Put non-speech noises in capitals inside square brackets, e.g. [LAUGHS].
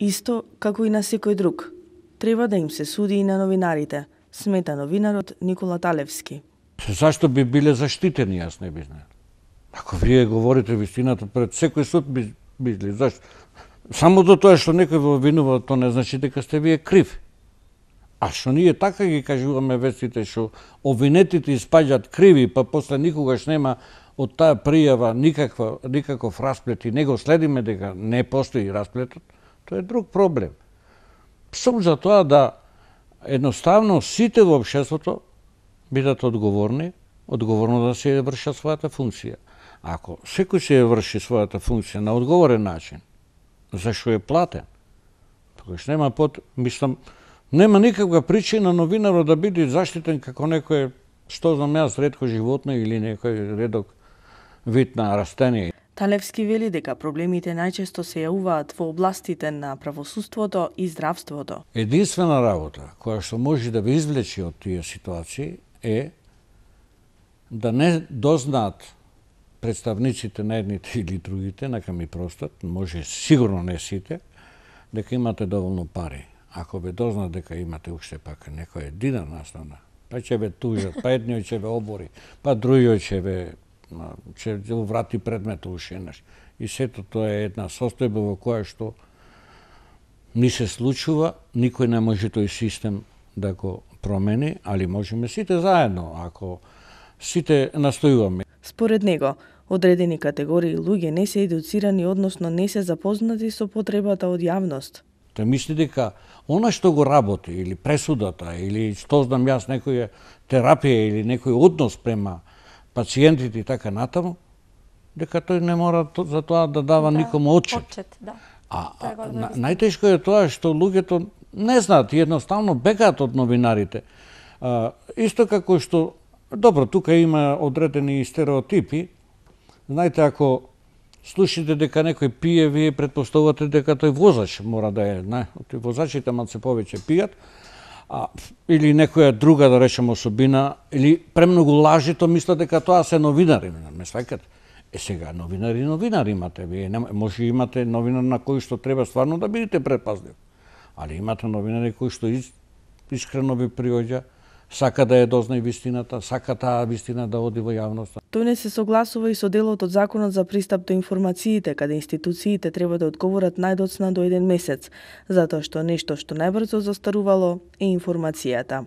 Исто како и на секој друг. Треба да им се суди и на новинарите, смета новинарот Никола Талевски. Зашто би биле заштитени, јас не би знаел. Ако вие говорите вистината пред секој суд би били, зашто? Само до тоа што некој во винува, тоа не значи дека сте вие крив. А што ние така ги кажуваме вестите што обвинетите испаѓаат криви, па после никогаш нема од таа пријава никаква, никаков расплет и него следиме дека не постои расплетот, тоа е друг проблем. Сум за тоа да едноставно сите во обшеството бидат одговорни, одговорно да се вршат својата функција. Ако секој се врши својата функција на одговорен начин, зашо е платен, тогаш нема под, мислам, нема никаква причина новинарот да биде заштитен како некој, што знам јас, редко животно или некој редок вид на растение. Талевски вели дека проблемите најчесто се јавуваат во областите на правосудството и здравството. Единствена работа која што може да ви извлече од тие ситуации е да не дознаат представниците на едните [LAUGHS] или другите, нека ми простат, може сигурно не сите, дека имате доволно пари. Ако ве дознаат дека имате уште пак некоја дина настана, па ќе ве тужат, па едниот ќе ве обори, па другиот ќе ве ќе врати предмет уште еднаш. И сето тоа е една состојба во која што ни се случува, никој не може тој систем да го промени, али можеме сите заедно, ако сите настојуваме. Според него, одредени категории луѓе не се едуцирани, односно не се запознати со потребата од јавност. Те мисли дека она што го работи, или пресудата, или што знам јас, некоја терапија или некој однос према пациентите и така натаму, дека тој не мора за тоа да дава да, никому отчет. Отчет, да. А, а на, најтешко е тоа што луѓето не знаат и едноставно бегаат од новинарите. А, исто како што, добро, тука има одредени стереотипи. Знаете, ако слушате дека некој пие, вие предпоставувате дека тој возач мора да е, не, возачите мал се повеќе пијат, а, или некоја друга, да речем, особина, или премногу лажи, то мислат дека тоа се новинари, ме сваќате. Е сега новинари новинари имате, вие не, може имате новинар на кој што треба стварно да бидете предпазливи. Али имате новинари кои што искрено ви приоѓа, сака да ја дознае вистината, сака таа вистина да оди во јавноста. Тој не се согласува и со делот од Законот за пристап до информациите, каде институциите треба да одговорат најдоцна до еден месец, затоа што нешто што најбрзо застарувало е информацијата.